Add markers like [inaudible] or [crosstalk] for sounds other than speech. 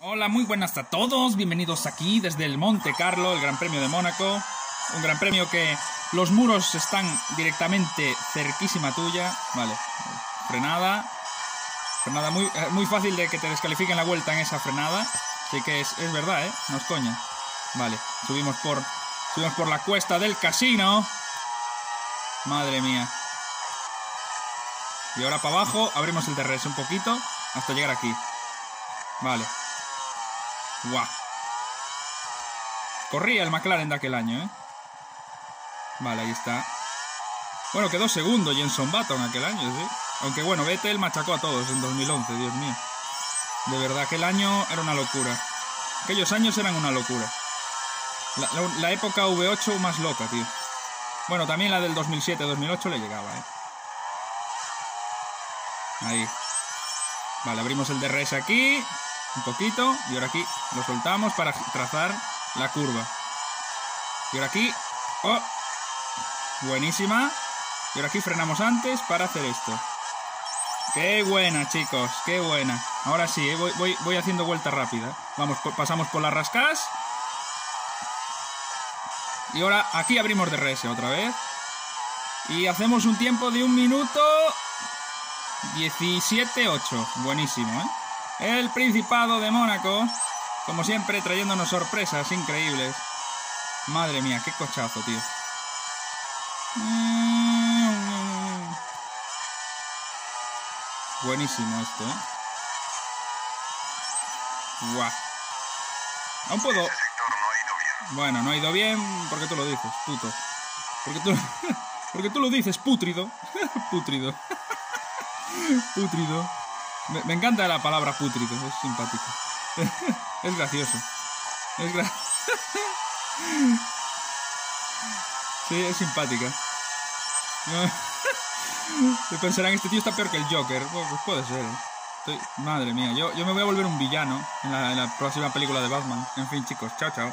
Hola, muy buenas a todos. Bienvenidos aquí desde el Monte Carlo, el Gran Premio de Mónaco. Un gran premio que los muros están directamente cerquísima tuya. Vale, frenada. Frenada muy, eh, muy fácil de que te descalifiquen la vuelta en esa frenada. Así que es, es verdad, ¿eh? No es coña. Vale, subimos por, subimos por la cuesta del casino. Madre mía. Y ahora para abajo abrimos el DRS un poquito hasta llegar aquí. Vale. Guau. Corría el McLaren de aquel año, ¿eh? Vale, ahí está. Bueno, quedó segundo Jenson Button aquel año, sí. Aunque bueno, Vettel machacó a todos en 2011, Dios mío. De verdad, aquel año era una locura. Aquellos años eran una locura. La, época V8 más loca, tío. Bueno, también la del 2007-2008 le llegaba, ¿eh? Ahí. Vale, abrimos el DRS aquí. Un poquito. Y ahora aquí lo soltamos para trazar la curva. Y ahora aquí. ¡Oh! Buenísima. Y ahora aquí frenamos antes para hacer esto. ¡Qué buena, chicos! ¡Qué buena! Ahora sí, ¿eh? voy, voy, voy haciendo vuelta rápida. Vamos, pasamos por las rascas. Y ahora aquí abrimos DRS otra vez. Y hacemos un tiempo de un minuto 17-8. Buenísimo, ¿eh? El Principado de Mónaco, como siempre, trayéndonos sorpresas increíbles. Madre mía, qué cochazo, tío. Buenísimo esto, ¿eh? Guau. Aún puedo... Bueno, no ha ido bien porque tú lo dices, puto. Porque tú, [laughs] porque tú lo dices, pútrido. [laughs] pútrido. [laughs] Pútrido. Me, encanta la palabra pútrido, es simpático. [laughs] es gracioso. Es gra... [laughs] sí, es simpática. [laughs] Pensarán, este tío está peor que el Joker. Pues puede ser. ¿eh? Estoy- Madre mía, yo, yo me voy a volver un villano en la, en la próxima película de Batman. En fin, chicos, chao, chao.